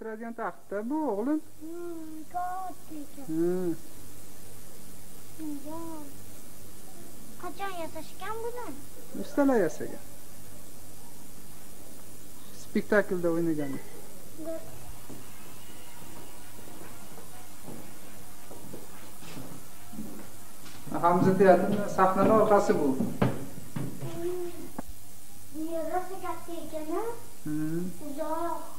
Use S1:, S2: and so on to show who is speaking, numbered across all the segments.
S1: o'tiradigan taxtda bu o'g'lim
S2: katta ekan.
S1: Hmm.
S2: Voy. Qachon yasashgan buni?
S1: ustalar yasagan spektaklda o'ynagan hamza teatrini sahnani orqasi bu
S2: Rosa katta ekan-a?
S1: Hmm.
S2: Uzoq.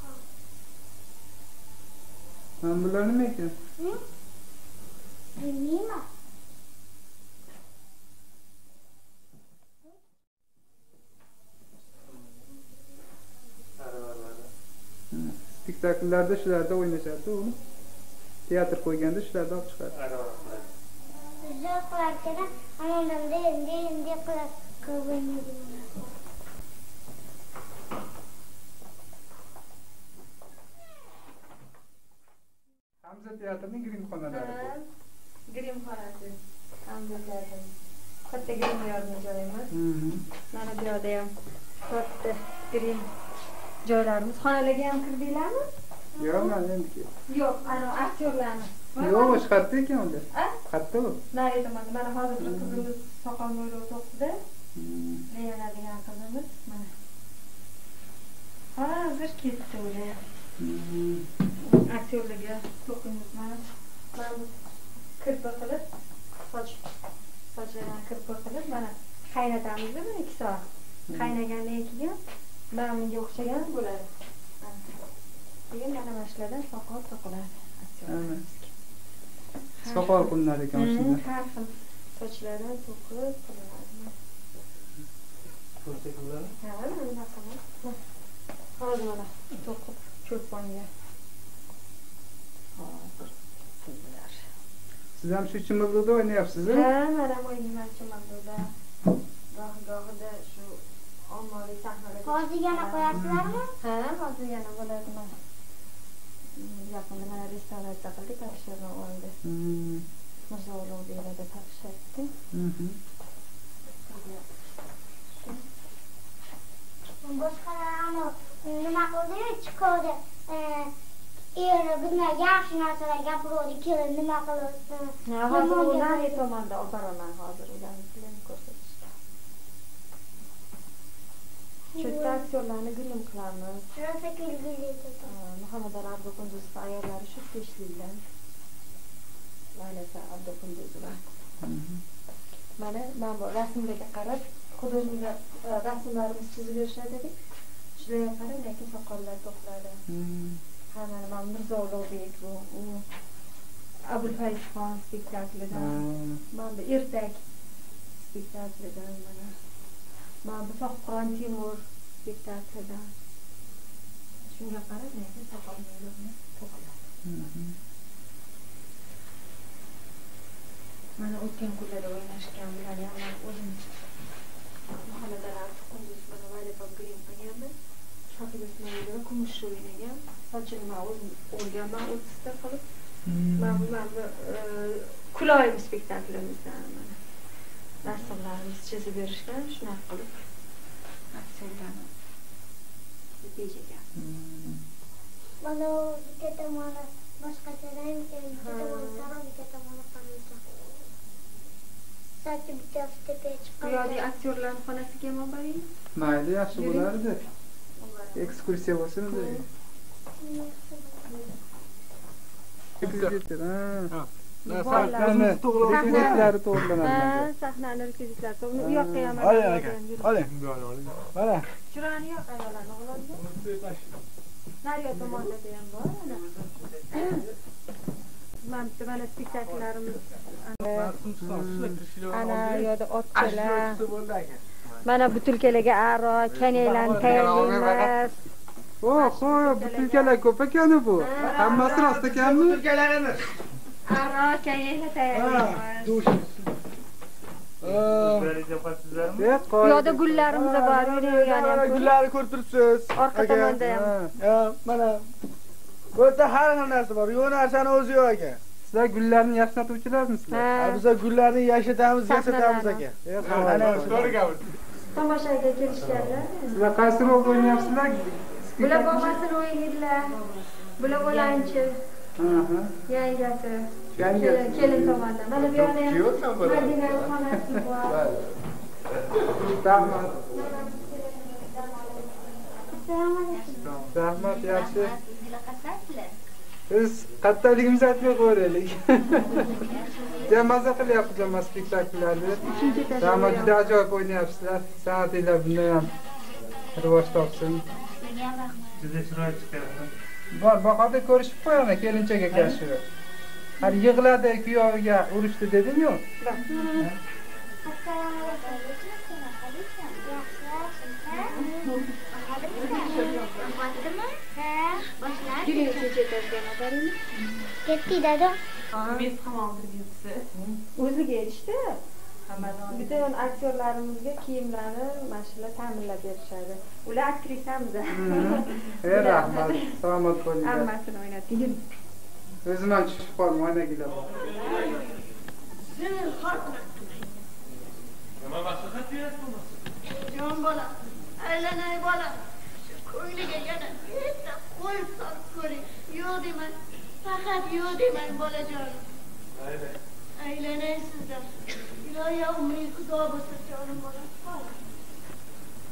S1: Mana bular nima ekan
S2: Hı? Bilmayman.
S1: Hmm. spektakllarda shularda o'ynashadi u teatr qo'yganda shularda olib chiqadi
S2: Uzoq qilar ekan, anamda endi endi qilib
S1: hamza teatrining grimxonalari bu
S3: grim xonasi. Hamdulillah katta grim yorgan joyimiz. Mana bu yoqda ham katta grim joylarimiz. Xonalarga ham kirdinglarmi
S1: yo'q mana endi
S3: yo'q ana aktyorlarni.
S1: Yo'q o'sha qayerda ekan ular
S3: A?
S1: qayerda u.
S3: Nari tomonda mana hozir bir qizimiz soqol mo'ylov to'qida
S1: Hmm.
S3: leyla degan qizimiz mana. Hozir ketdi ular. Aktyorlarga bu kirpi qilib soch sochlardan kirpi qilib mana qaynatamiz bir ikki soat. Qaynagandan keyin mana bunga o'xshagan bo'ladi. Keyin mana mana shulardan soqol to'qiladi
S1: soqol qilinar ekan shunda
S3: har xil sochlardan to'qib qilinadi. Ha, mana bunaqa mana. hozir mana to'qib cho'ponga hozir sizlar
S1: siz ham shu chimildiqda o'ynayapsiz
S3: ha mana o'ynayman chimildiqda goh gohida shu ommaviy sahnalarda
S2: Hozir yana qo'yasizlarmi?
S3: ha hozir yana bo'ladi mana Mm, yaqinda mana restavratsiya qildik topshirma oldi.
S1: Hmm.
S3: mirzo ulug'beklarda topshiryapti
S1: Mhm.
S2: boshqalar anavi nima qildi? Chiquvdi eri bunday yaxshi narsalar gapiruvdi kelin nima qilibdi
S3: Ha, hozir
S2: gapirdi.
S3: tomonda olib boraman hozir ularni filmini ko'rsatishga shu yerda aktyorlarni grim qilamiz muhammad ali abdukunduzov ayollari shu ishlaydilar laylasa abdukunduzova
S1: Mhm.
S3: mana mana bu rasmlarga qarab hududimizda rasmlarimiz chizib berishadi dedik shularga qarab lekin soqollar to'qiladi Mana mirzo ulug'bek bu u abulfayzxon spektaklidan. Mana bu ertak spektaklidan mana. Mana bu soqqon temur spektaklidan. Shunga qarab lekin
S1: Mhm.
S3: mana o'tgan kunlarda o'ynashgan bularni ham o'zim mahalladalar kunduz mana valyapam grim qilganman shokir ismoilova kumushni o'ynagan sochini man o'zim o'rganman o'ttizta qilib mana bu mana bu e, kuloyim spektaklimizdan mana rassomlarimiz chizib berishgan shunaqa qilib aktyorlarni bejagan
S2: mana bitta tomoni boshqachadan bitta tomoni bitta tomoni sochi bittasi tepaga
S3: bu
S2: chiqqan
S3: yoqdagi aktyorlarni xonasiga ham olib boring
S1: mayli yaxshi bo'lardi ekskursiya bo'lsin o'zi Ha.
S3: Bolalar.
S1: To'g'rilanadi
S3: sahnani rekvizitlari u yoqqa ham
S4: Oling aka, oling. Mana.
S3: Shurani yoq ayollarni o'g'longa. Nariyoq tomonda ham bor mana Mana bitta mana spektakllarimiz ana yoqda otchalar. Mana butulkalarga aro, kanaylarni tayyorlaymiz.
S1: O ho'p butulkalar ko'p ekanu bu hammasi rost ekanmi
S3: Aro, kanaylar tayyorlaymiz.
S1: e
S3: Bu yoqda gullarimiz bor, ham.
S4: Gullarni ko'rib turibsiz.
S3: Orqa tomonda ham.
S4: Ha, mana. Bu yerda har xil narsa bor. Yo'q narsani o'zi yo'q aka.
S1: sizlar gullarni yashnatuvchilarsizlar
S4: Ha,
S3: Ha.
S4: Biz gullarni yashatamiz, yasatamiz aka. Ana
S1: xo'p.
S4: o'sha.
S3: Tomoshaga kelishganlar.
S1: sizlar qaysi rolda o'ynayapsizlar
S3: bular bobasi ro'yigidlar bular o'lanchi
S1: Aha.
S3: yangasi
S1: Yangasi.
S3: kelin- tomondan mana bu yoqda ham madina xonasi bor
S1: Rahmat.
S2: Assalomu alaykum.
S1: Rahmat, yaxshi.
S5: qilaqasizlar
S1: Biz qattaligimizni aytmay qo'yaylik. Juda maza qilyapmiz hamma spektakllarni. Rahmat, juda ajoyib o'ynayapsizlar. San'atinglar bundan ham rivoj topsin.
S5: Ham rahmat
S6: Juda chiroyli chiqyapti.
S1: Bor, bahorda ko'rishib qo'yana kelinchak akasi. Hali yig'ladi kuyoviga urushdi deding-ku.
S2: Assalomu alaykum. Yaxshi. Ha? Boshlar. Ketdik dada.
S3: o'ziga aytishdi butun aktyorlarimizga kiyimlarni mana shular ta'minlab berishadi ular aktrisamiz
S1: Ey rahmat, salomat bo'linglar.
S3: hammasini o'ynatdik
S1: O'zim ham tushib qoldim, oynagilar bor.
S6: Nima maslahat berasiz?
S5: jon bola aylanay bola shu ko'ngliga yana bitta qo'l solib ko'ring yo'q demang faqat yo'q demang bolajonim. Aylanay sizlar iloyo umring xudo bo'lsa jonim bolam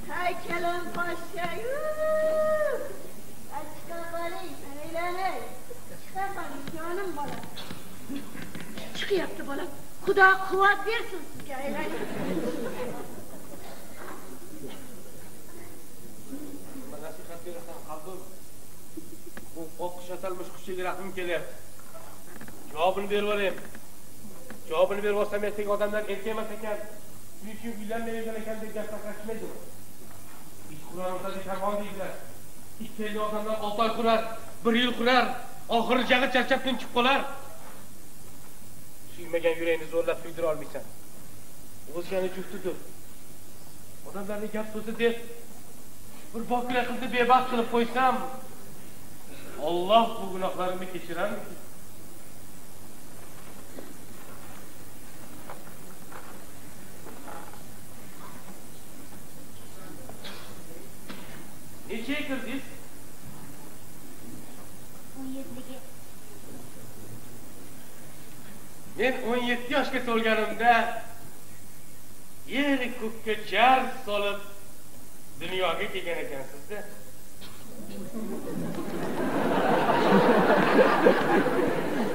S5: hay kalam poshsha chiqaboling aylanay chiqaboling jonim bolam chiqyapti bolam xudo quvvat bersin sizga aylanay
S6: Nima nasihat berasan qalbim? Bu qo'rqish atalmish kuchiga rahmim kelyapti. Javobini berib yuborayim. Javobini berib olsam ertaga odamlar erkak emas ekan. Shuning uchun uylanmaydigan ekan deb gap tarqatishmaydimi? Ish qurarmizda karvon deydilar. Ikki ellik odamlar olti oy qurar, bir yil qurar, oxiri jag'i charchab tinchib qolar. Suymagan yurakni zo'rlab suydira olmaysan. O'zgani juftidir. odamlarni gap so'zi deb bir bokira qizni bebaxt qilib qo'ysam Alloh bu gunohlarimni kechirarmi? Nechaga kirdingiz?
S5: o'n yettiga
S6: Men 17 yoshga to'lganimda yer ko'kka jar solib dunyoga kelgan ekansizda.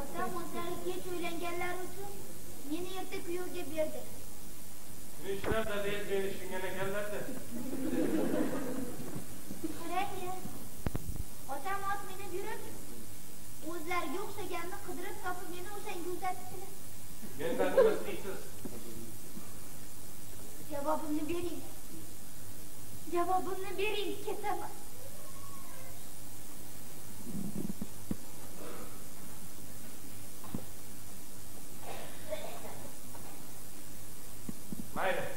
S5: otam o'zlari kech uylanganlari uchun meni erta kuyovga berdi
S6: dadayam meni tushungan ekanlarda.
S5: qarang otam ot minib yurib o'zlariga o'xshaganni qidirib topib meni o'shanga uzatibdilar
S6: Mendan nima istaysiz?
S5: javobimni bering javobimni bering ketaman
S6: Mayli.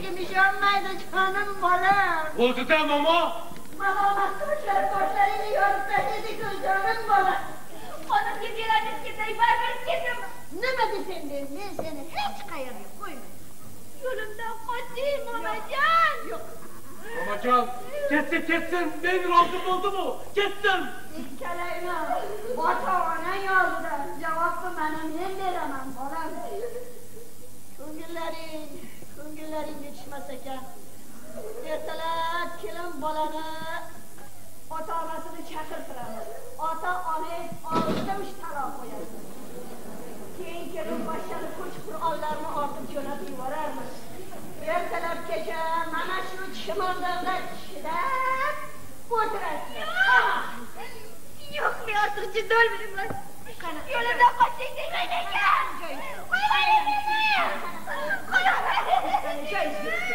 S5: Qaytganingga hech kim ishonmaydi, jonim bolam.
S6: bo'ldi-da momo
S5: Malomatni ushlab boshlaringni yorib tashladi-ku, jonim bolam. Onamga belanib ketay, baribir ketaman. Nima desang de, men seni hech qayerga qo'ymayman. Yo'limdan qochding, momajon. Yo'q.
S6: momojon ketsin ketsin men rozi bo'ldimu ketsin
S5: Ikkalayma. Ota onang oldida javobni mana men beraman, bolam. Ko'ngillaring, ko'ngillaring yetishmas ekan. Ertalab kelin bolani ota onasini chaqirtiradi. Ota onangiz oldida uch taloq qo'yadi. Keyin kelin boshini kuch qurollarni ortib jo'natib yuborarmiz. Ertalabgacha mana shu chimildiqda chidab o'tirasizlar. Yo'q, men hozir chiddolmayman. Qani, yo'limdan qoching demaydi ekan.
S6: Silver!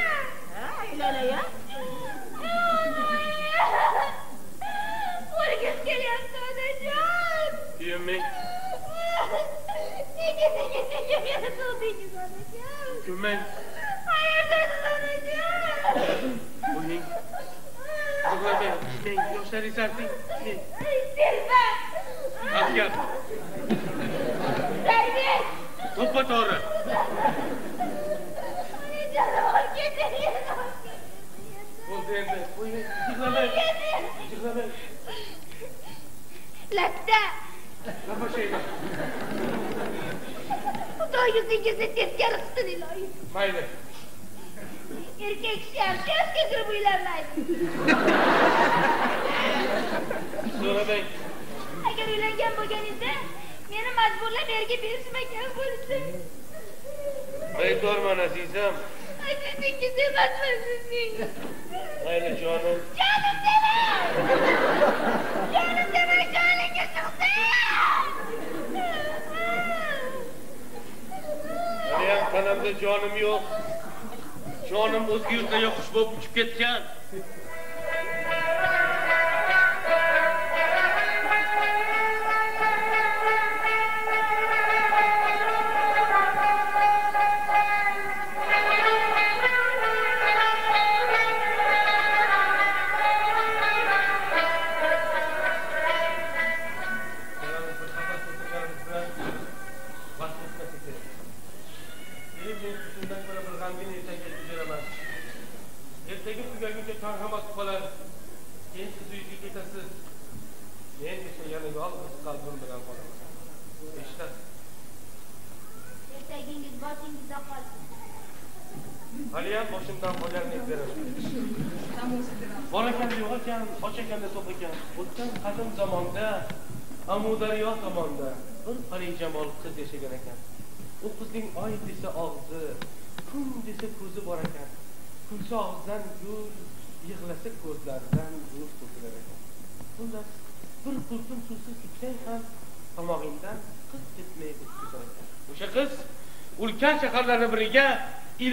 S6: Asker!
S5: Tutma doğru!
S6: Bo'ldi endi qo'ying yig'lamang yig'lamang
S5: Latta!
S6: lapashayman
S5: Xudo yuzingizni teskari qilsin iloyim.
S6: mayli
S5: Erkak kishi ham tezga kirib uylanmaydi.
S6: so'ramang
S5: Agar uylangan bo'lganingizda meni majburlab erga berishmagan bo'lsa,
S6: aybdorman azizam
S5: azizingiz emasman sizning.
S6: mayli jonim
S5: Jonim dema! Jonim dema, joningga chiqsin!
S6: haliyam tanamda jonim yo'q jonim o'zga yurtlarga qush bo'lib uchib ketgan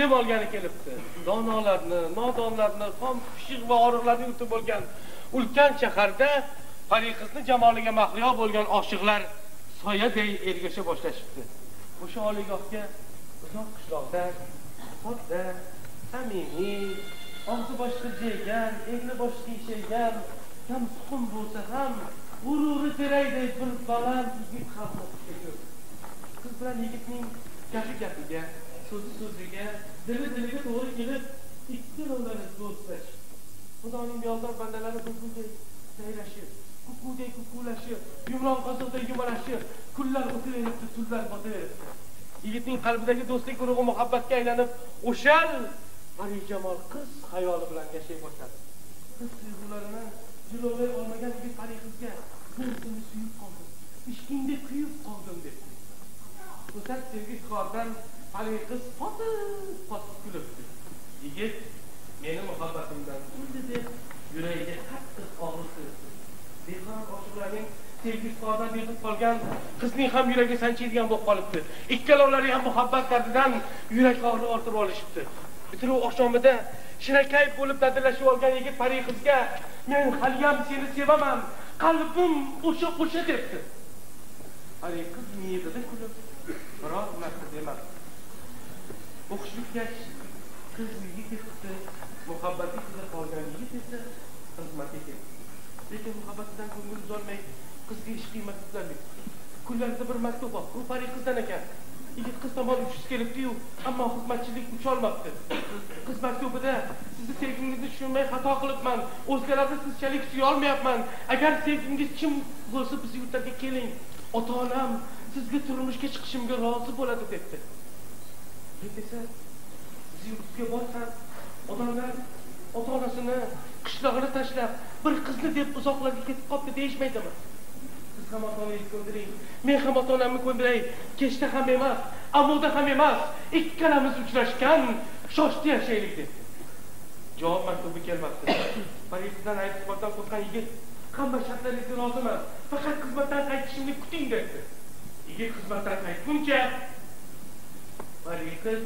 S6: bilib olgani kelibdi. Donolarni, nodonlarni, xom pishiq va oriqlarni yutib bo'lgan ulkan shaharda Pariqizni jamoliga mahliyo bo'lgan oshiqlar soyaday ergasha boshlashibdi. O'sha oliygohga uzoq qishloqdan, sodda, samimiy, og'zi boshqa jiygan, egni boshqa ishaygan, kamsuqum bo'lsa ham g'ururi terayday bir baland yigit ham. Qiz bilan yigitning gapi gapiga, so'zi so'ziga, dili diliga to'g'ri kelib, ikki yo'llarni do'stlashib. Xudoning beozor bandalari bulbulday sayrashib, kukuday kukulashib, yumron qoziqday yumalashib, kunlar o'taveribdi, tunlar botib Yigitning qalbidagi do'stlik urug'i muhabbatga aylanib, o'shal Parijamol qiz xayoli bilan yashay boshladi. Qiz tuyg'ularini jilovlay olmagan yigit qizga men seni suyib qoldim, ishqingda kuyib qoldim dedi. O'sal sevgi iqrordan haligi qiz qotib qotib kulibdi yigit meni muhabbatimdan kuldi deb yuragiga qattiq og'riq sezdi. Beqaror oshiqlarning sevgisi qordan beqib qolgan qizning ham yuragi sanchiydigan bo'lib qolibdi. Ikkalovlari ham muhabbat dardidan yurak og'rig'i ortib olishibdi. Bitiruv oqshomida shirakayf bo'lib dadillashib olgan yigit pari qizga men haliyam seni sevaman qalbim o'sha o'sha debdi. Haligi qiz miyig'ida kulib biror narsa qiz uyga ketdi muhabbati qizi qolgan yigit esa xizmatga ketdi. Lekin muhabbatidan ko'ngil uzolmay qizga ish qiymat tutolmaydi kunlarida bir maktub bor bu qizdan ekan. Yigit qiz tomon uchgisi kelibdiyu ammo xizmatchilik ucholmabdi. Qiz maktubida sizni sevgingizni tushunmay xato qilibman o'zgalarni sizchalik suyolmayapman agar sevgingiz chin bo'lsa bizni yurtlarga keling. Ota onam sizga turmushga chiqishimga rozi bo'ladi debdi. Men esa sizni yurtga odamlar ota onasini qishlog'ini tashlab bir qizni deb uzoqlarga ketib qolibdi deyishmaydimi? Siz ham ota onangizni ko'ndiring men ham ota onamni ko'ndiray kechda ham emas amuda ham emas ikkalamiz uchrashgan shoshdi yashaylik debdi javob maktubi kelmabdi. Parijdan aytib qolgan qo'rqqan yigit hamma shartlaringizga roziman faqat xizmatdan qaytishimni kuting debdi. Yigit xizmatdan qaytguncha haligi qiz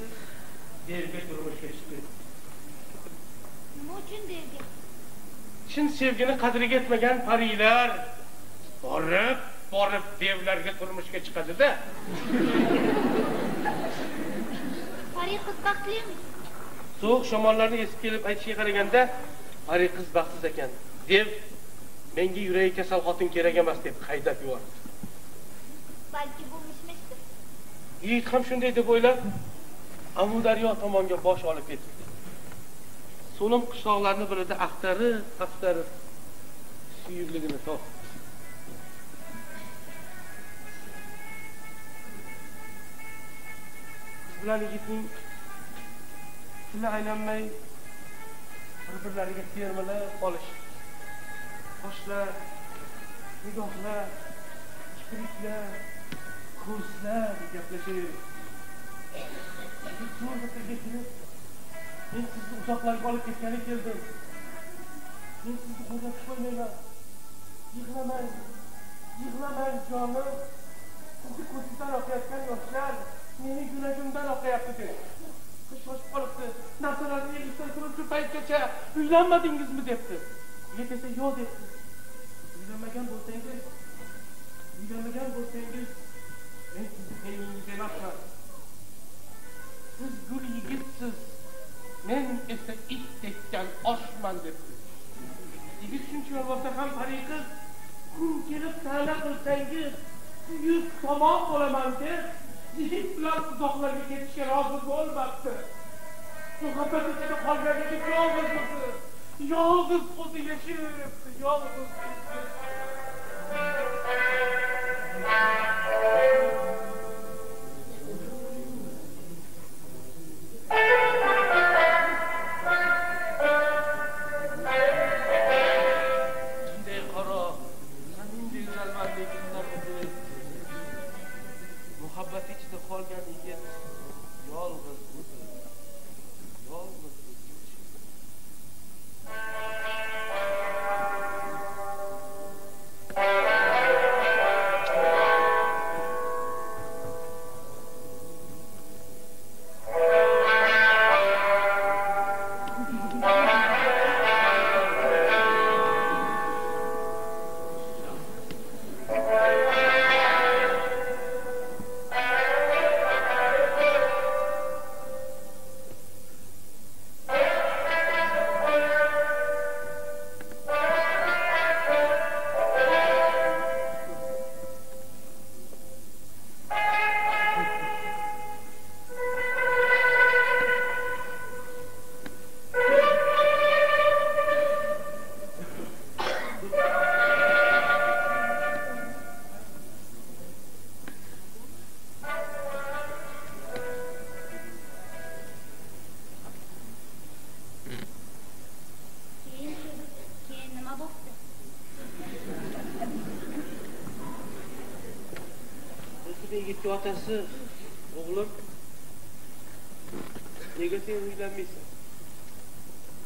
S6: devga turmushga chiqdi
S5: nima uchun devga
S6: chin sevgini qadriga yetmagan parilar borib borib devlarga turmushga chiqadida.
S5: Pari qiz baxtlimi?
S6: Sovuq shamollarni esib kelib aytishiga qaraganda pari qiz baxtsiz ekan. Dev menga yuragi kasal xotin kerak emas deb haydab yubordi.
S5: Balki bu
S6: yigit ham shunday deb o'ylab amudaryo tomonga bosh olib ketibdi so'lim qishloqlarni birida axtarib axtarib suyukligini topdi qiz bilan yigitning tili aylanmay bir birlariga termilib qolishdi. Qoshlar nigohlar kipriklar ko'zlar gaplashaverdi yigit zo'rg'a tilga kirib men sizni uzoqlarga olib ketgani keldim men sizni qo'zg'atib qo'ymayman yig'lamang yig'lamang jonim sizni ko'zingizdan oqayotgan yoshlar meni yuragimdan oqayapti dedi qiz shoshib qolibdi narsalarni yig'ishdan turib shu paytgacha uylanmadingizmi debdi yigit esa yo'q debdi uylanmagan bo'lsangiz uylanmagan bo'lsangiz men sizni tenglingiz siz gul yigitsiz men esa it tekkan oshman deb. yigit shuncha yolvorsa ham pari qiz kun kelib ta'na qilsangiz yuz tomon bo'laman deb yigit bilan uzoqlarga ketishga rozi bo'lmabdi muhabbat ichida qolgan yigit yolg'iz o'zi yolg'iz o'zi yashayveribdi yolg'iz O'zida otasi, o'g'lim, nega sen uylanmaysan?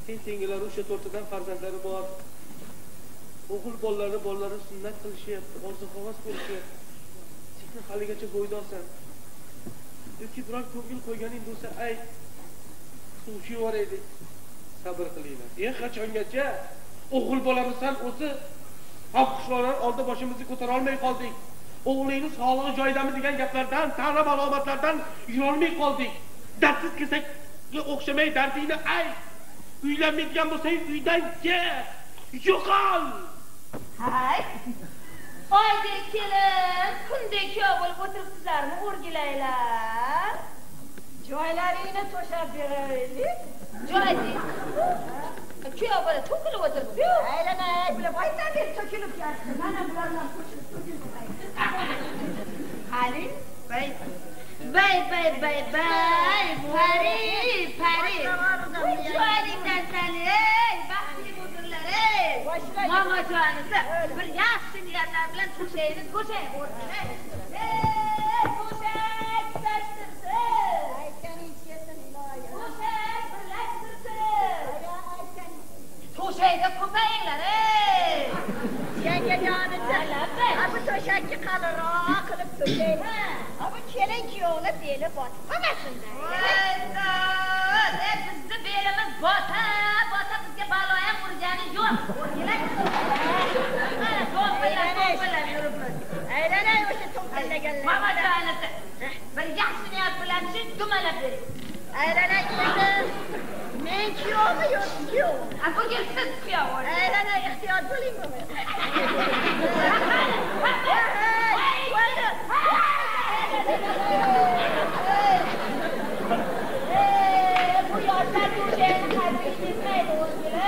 S6: Sen tengilar o'sha to'rttadan farzandlari bor. O'g'il bolalari bolalari sunnat qilishyapti orzu bo'lishyapti. Sen haligacha bo'ydosan. Yoki biror ko'ngil qo'yganing bo'lsa ayt suvchi yuboraylik sabr qilinglar. E qachongacha o'g'il bolamisan o'zi xalq qishloqlar boshimizni ko'tara olmay qoldik. O'g'lingni sog'lig'i joyidami degan gaplardan ta'lim alomatlardan yurolmay qoldik. Dardsiz kesakga o'xshamay dardingni ayt uylanmaydigan bo'lsang uydan ket yo'qol!
S7: Hay! Oydek kelin kundek kuyov bo'lib o'tiribsizlarmi o'rgilaylar joylaringni to'shab beraylik joy kuyov bola to'kilib o'tiribdi aylanay bular boydan beri to'kilib yotibdi mana bulardan to'kilib to'kilib Ali, bay. Bay, bay, bay, bay. Pari, pari. Voy joyingdan sani, ey, baxtli bo'lsinlar, ey. Momojonisi, bir yaxshi niyatlar bilan to'shayni to'shay o'rsin, ey.
S5: To'shakni qalinroq qilib to'shaydi. Bu kelin kuyovni beli botib qolmasin-da.
S7: Bizni belimiz bota, bota bizga balo ham urgani yo'q.
S5: Aylanay o'sha to'planganlar.
S7: Mamajonisi, bir yaxshi niyat bilan shu dumalab bering.
S5: Aylanay. Men kuyovmi yo'q kuyov.
S7: A bugun siz kuyov.
S5: Aylanay ehtiyot bo'ling buni.
S7: Bu yoshlar to'shayni qadriga yetmaydi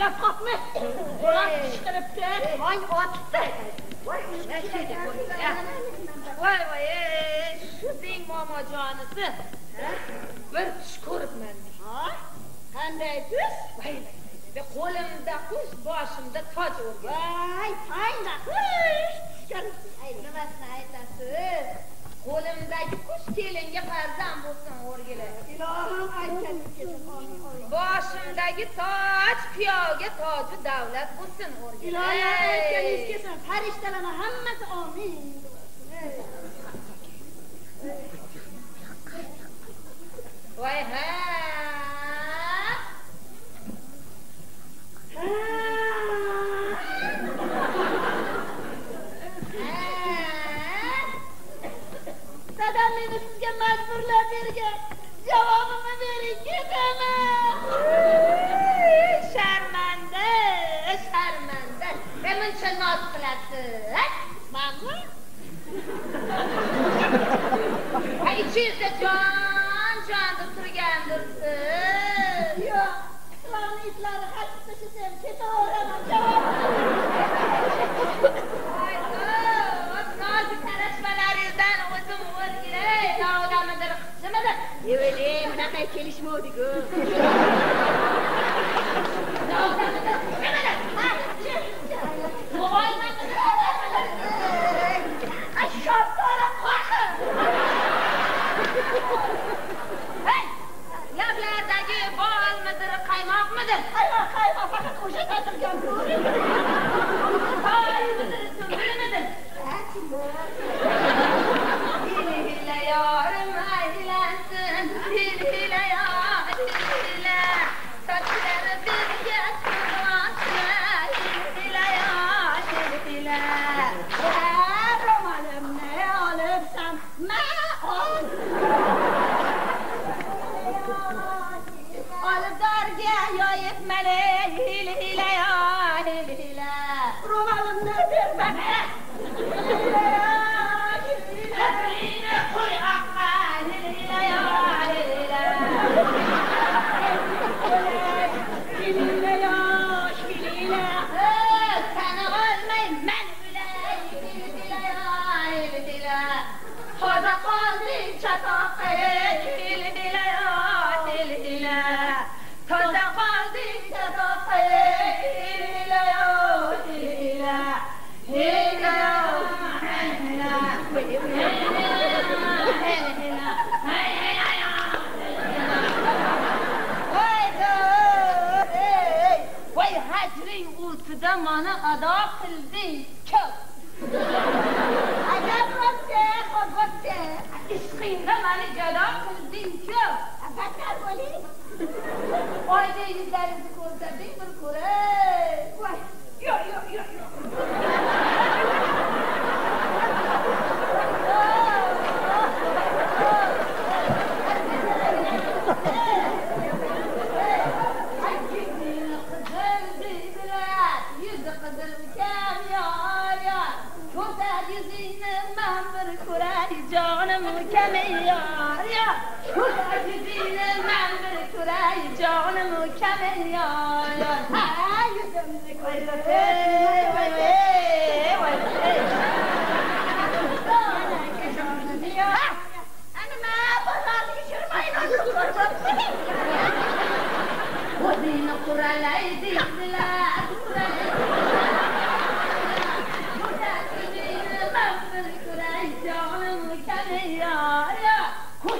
S7: kunlarga yetganlar bor, yetmaganlar bor. Ha,
S5: Bo'ldimi?
S7: Ha, bo'ldi Voy, otibdi. Voy, voy, voy, ey, shu deng momojonisi. Bir tush ko'ribman.
S5: Ha? Qanday tush?
S7: Voy, qo'limda qush, boshimda toj o'rgan.
S5: Voy, payna qush.
S7: Nimasini aytasiz? Qo'limdagi qush kelinga farzand bo'lsin o'rgilar.
S5: Ilohim amin.
S7: Boshimdagi toj kuyovga toji davlat bo'lsin o'rgilar.
S5: Ilohim aytganingiz kelsin. Farishtalarning hammasi amin.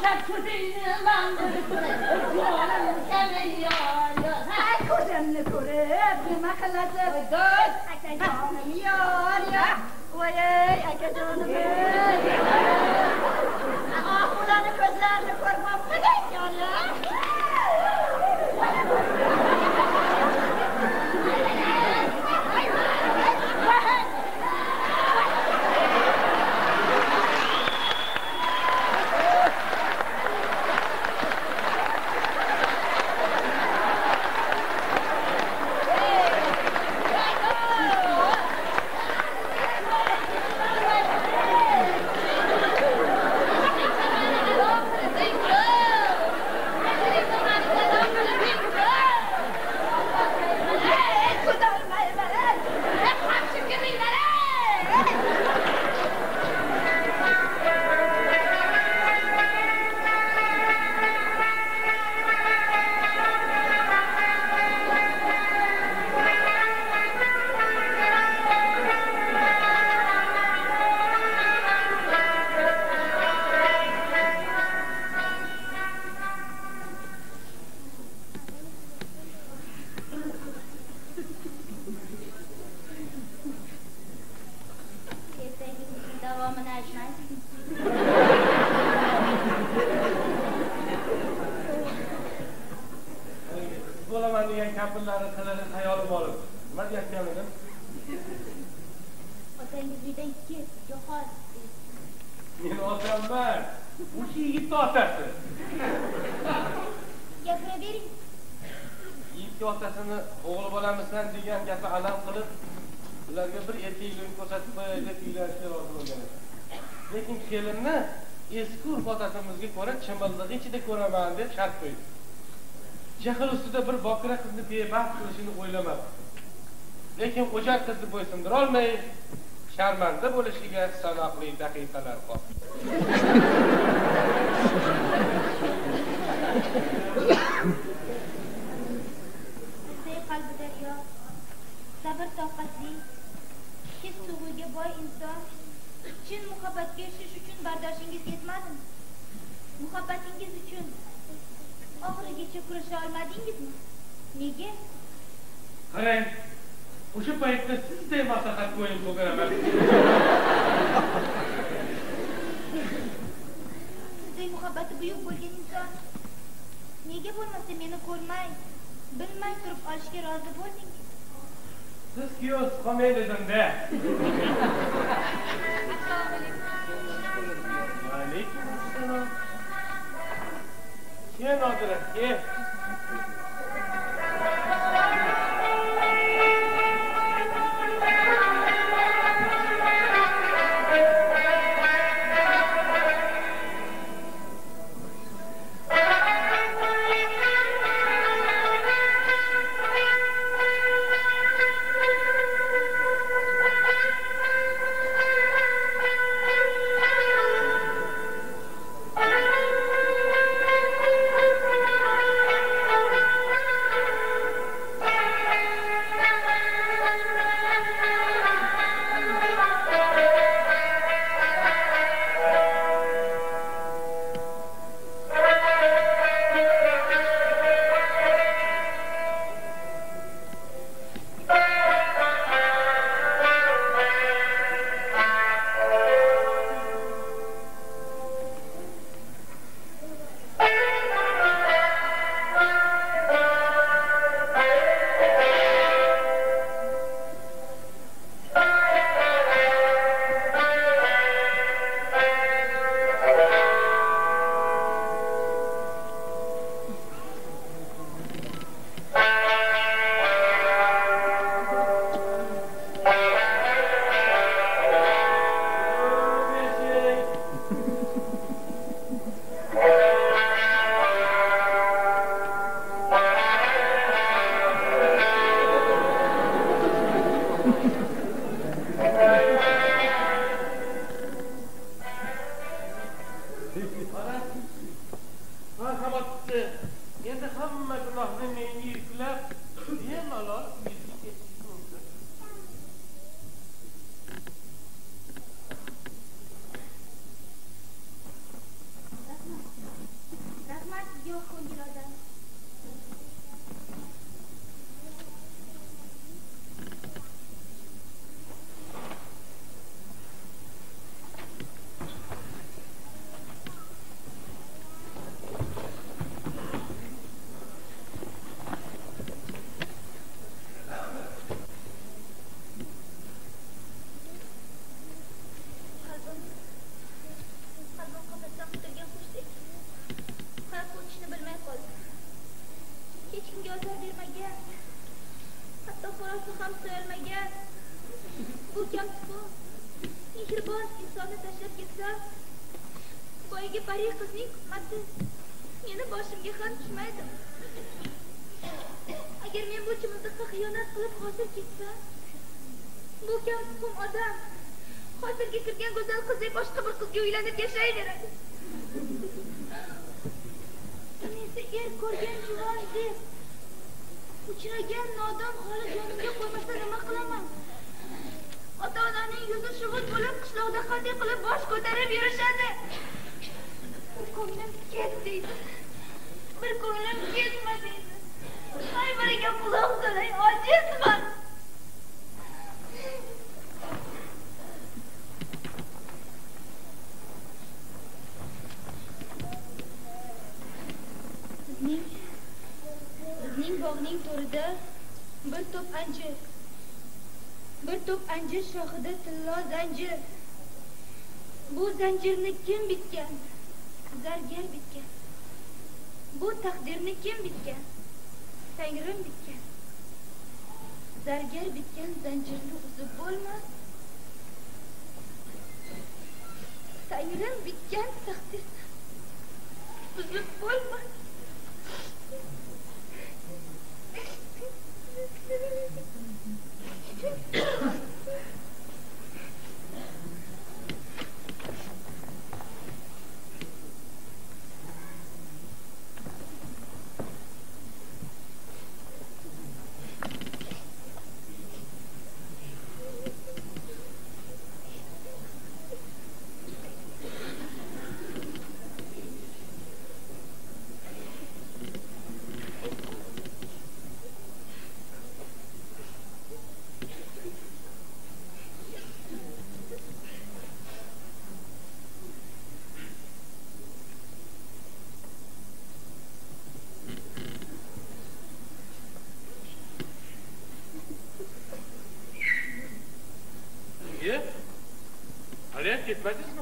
S5: Ko'rsat ko'zingni man bir ko'ray bering ikki
S6: otasini o'g'li bolamisan degan gapi alam qilib ularga bir erkakligini ko'rsatib qo'yay deb uylanishga rozi bo'lgan ekan lekin kelinni eski urf odatimizga ko'ra chimildiq ichida ko'raman deb shart qo'ydi. Jahl ustida bir bokira qizni bebaxt qilishini o'ylamadi lekin o'sha qizni bo'ysundirolmay sharmanda bo'lishiga sanoqli daqiqalar qoldi.
S5: Sizday qalbi daryo, sabr toqatli, his tuyg'uga boy inson, chin muhabbatga erishish uchun bardoshingiz yetmadimi? Muhabbatingiz uchun oxirigacha kurasha olmadingizmi? Nega?
S6: qarang o'sha paytda sizday maslahat qo'yib bo'lganaman
S5: Sizday muhabbati buyuk bo'lgan inson nega bo'lmasa meni ko'rmay, bilmay turib olishga rozi bo'ldingiz?
S6: siz kuyovsiz qolmay dedimda alaykum. Assalom kel nodira kel
S8: meni boshimga ham tushmaydi. Agar men bu chimildiqqa xiyonat qilib hozir ketsam bu kamsifon odam hozirga kirgan go'zal qizdek boshqa bir qizga uylanib yashayveradi. Men esa er ko'rgan juvon deb uchragan nodon holi jonimga qo'ymasa nima qilaman? Ota onaning yuzi shuvut bo'lib qishloqda qanday qilib bosh ko'tarib yurishadi? Shoxida tillo zanjir. Bu zanjirni kim bitgan? Zargar bitgan. Bu taqdirni kim bitgan? Tangrim bitgan. Zargar bitgan zanjirni uzib bo'lmas tangrim bitgan taqdirni uzib bo'lmas
S6: Haliyam ketmadingizmi?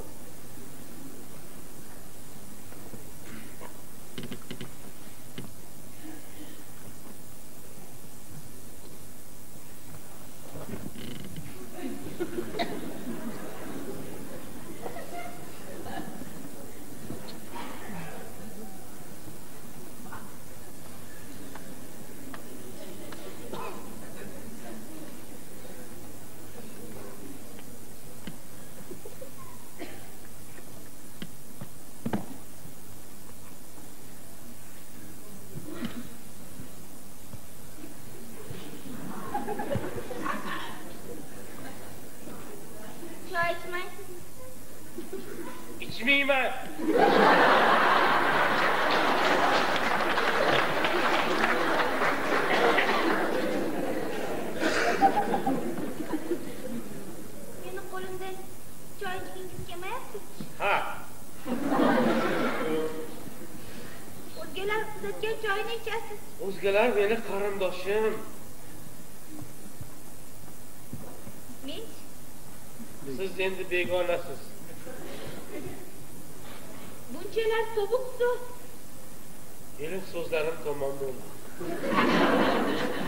S6: Ha.
S8: o'zgalar uzatgan choyni ichasiz
S6: O'zgalar meni qarindoshim.
S8: men
S6: Siz endi begonasiz.
S8: bunchalar sovuq so'z
S6: Mening so'zlarim tamom bo'ldi.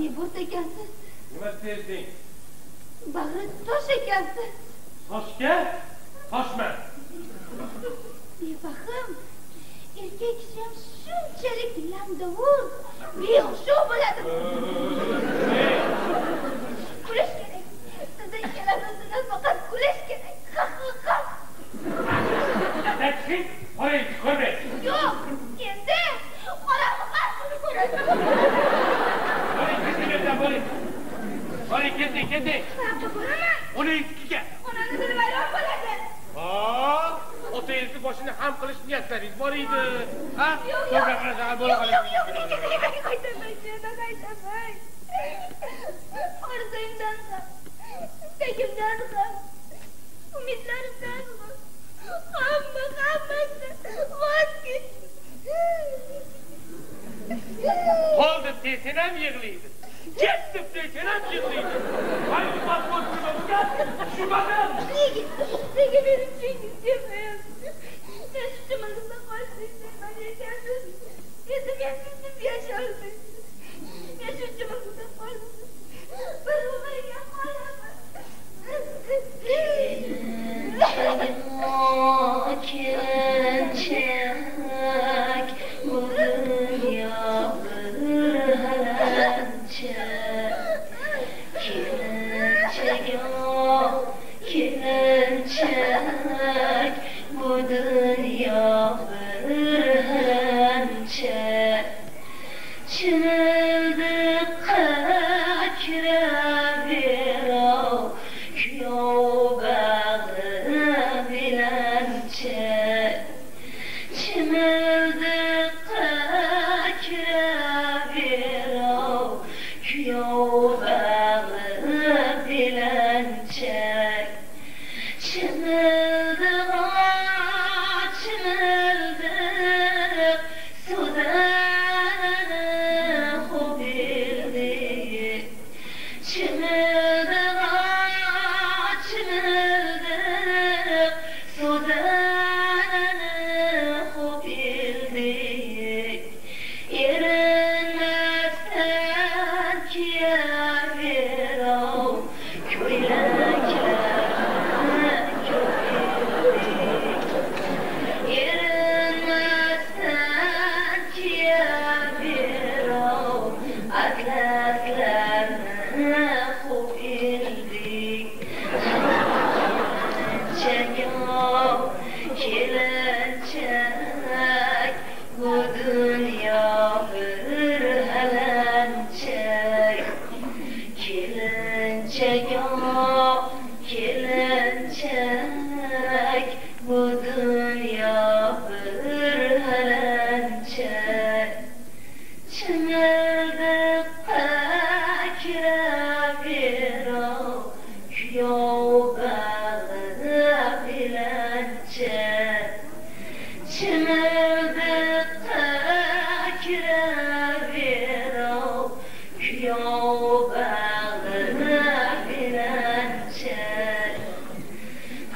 S8: Beburt ekansiz.
S6: Nima sezding?
S8: Bag'ri tosh ekansiz.
S6: Toshga? Toshman.
S8: Befahm. Erkak kishi ham shunchalik lamdovur, behushlik bo'ladi. Kulish kerak. Siz ikkalamizni faqat kulish kerak. Ha, ha, ha.
S6: Ko'rmang.
S8: Yo'q, endi onamni qarshini ko'raman.
S6: Bo'ling, keting, yerdan bo'ling.
S8: Qayoqqa boraman?
S6: Uni ikkiga.
S8: Onamni dili vayron bo'ladi.
S6: Otangizni boshini ham qilish niyatlaringiz bor edi. Ha?
S8: Yo'q, yo'q. Yo'q, yana qaytarmang. Orzuyimdan ham, istagimdan ham, umidlarimdan ham, hamma hammasidan voz kechdim.
S6: Qoldi ham yig'laydi. Ketdi desang ham yig'laydi. Qaysi pasport nima bo'lgan? Tushunmadim.
S8: Nega, nega meni uchingiz kelmayapsiz? Men shunchimizda qolishni istayman ekansiz. Endi men sizni yashardim. Men shunchimizda qoldim. Bir umrga qolaman.
S9: Kelençek bu felek bu dünya bir
S7: hemçe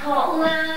S7: 好啊。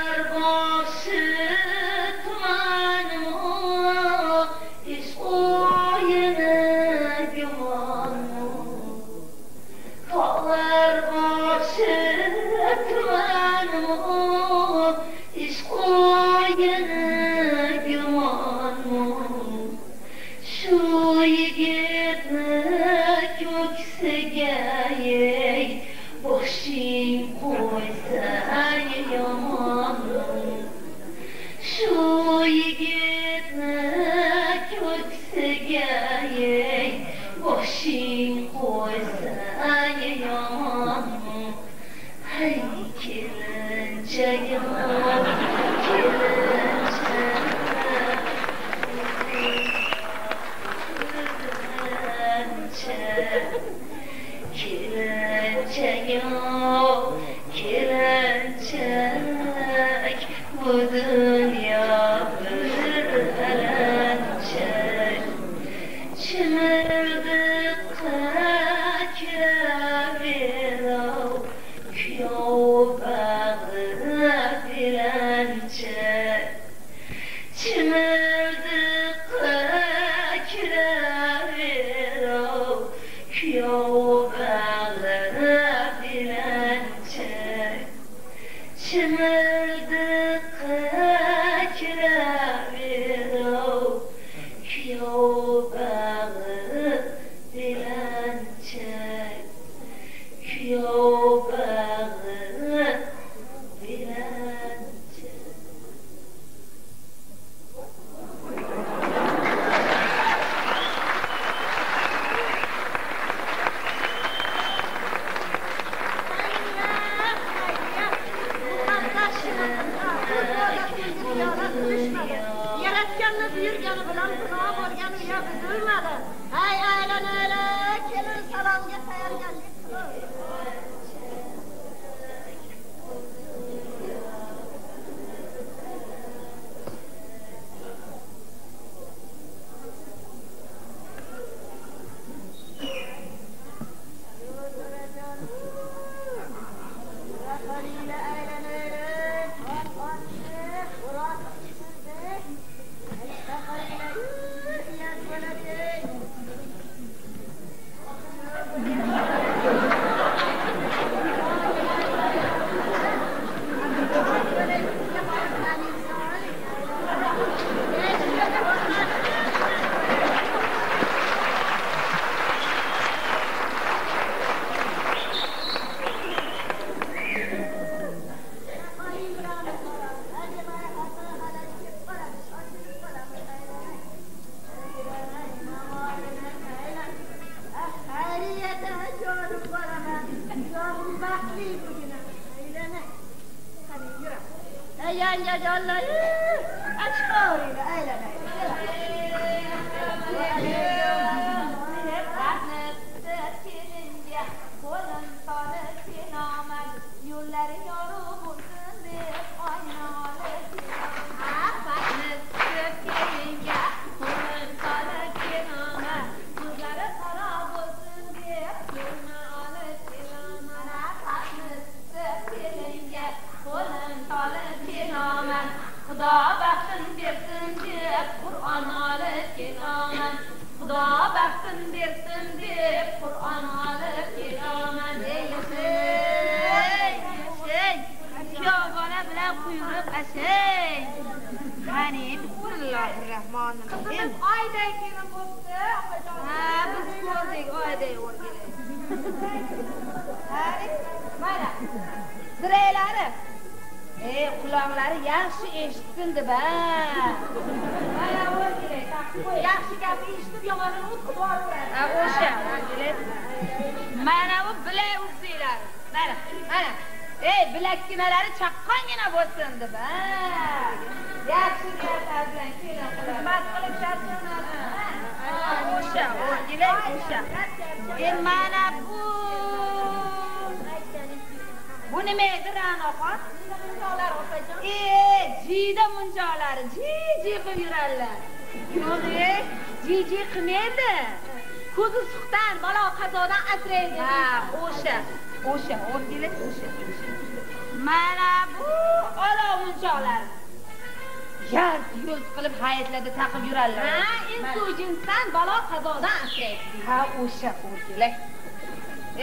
S7: ha o'sha o'rgilak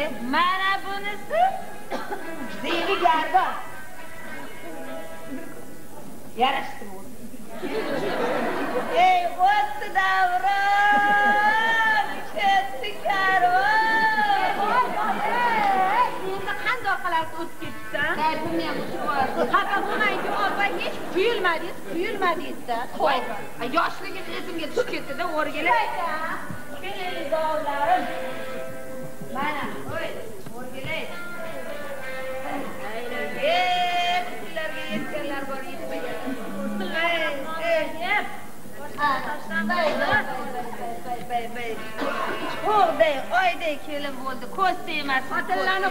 S7: e mana bunisi zeli gardon yarashdi bu ey o'tdi davron ketdi karvon endi qandoq qilarsiz o'tib ketibsan buni ham xafa bo'lmang opa hech tuyulmadingiz tuyulmadingizda yoshligim esimga tushib ketdida o'rgilib o'g'llarim mana yetganlar bor yetmagan bo'ldi ko'z xotinlarni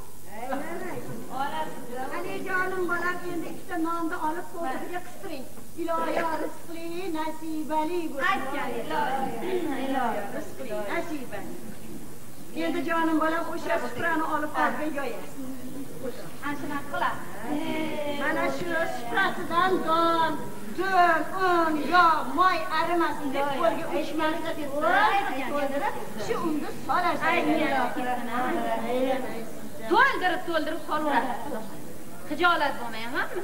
S7: ma'lum bo'ladi endi ikkita nonni olib qo'ltig'iga
S5: qistiring. Iloyo rizqli nasibali bo'lsin. Nasibali. Endi jonim bolam o'sha suprani olib olib yoyasiz ana shunaqa qilasiz mana shu suprasidan don dun un yog' moy arimasin deb qo'lga uch marta shu unni solasiz
S7: to'ldirib to'ldirib solaverasiz solaveradi hijolat bo'lmayapmi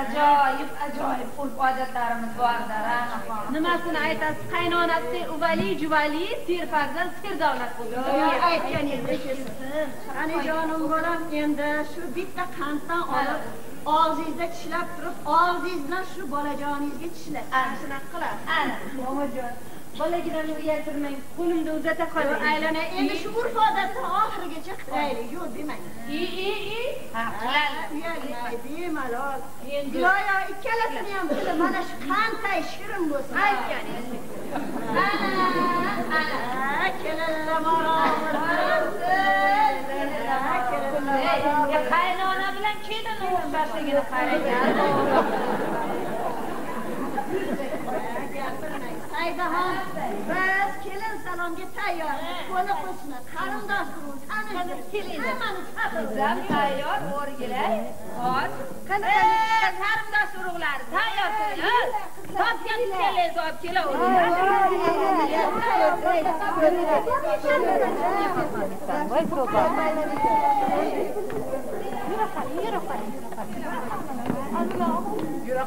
S7: ajoyib ajoyib urf odatlarimiz borda nimasini aytasiz qaynonasi uvali juvali serfarzand serdavlat bo'ldi
S5: aytganingiz kelsin ana jonim bolam endi shu bitta qanddan olib og'zingizda tishlab turib og'zingiz bilan shu bolajoningizga tishlang
S7: ana shunaqa qiladi ana momajon bolaginamni uyaltirmang qo'limda uzata qoling
S5: aylanay endi shu urf odatni oxirigacha qilaylik yo'q demang
S7: i i i ha qiladi
S5: uyalmay bemalol yo yo ikkalasini ham tili mana shu qanday shirin bo'lsin
S7: aytganingiz ana ana qaynona bilan kelin o'xshashligini qarang
S5: Saydaxon, biz kelin salomga tayyor. Qo'li qo'shni, qarindosh urug', tanish, hammani
S7: Bizam tayyor, o'rgilay. Qanaqa qarindosh urug'lar tayyor qiling. Topgan kelingiz olib gunoh bo'lsa kechaylik. Salom, salom, yor,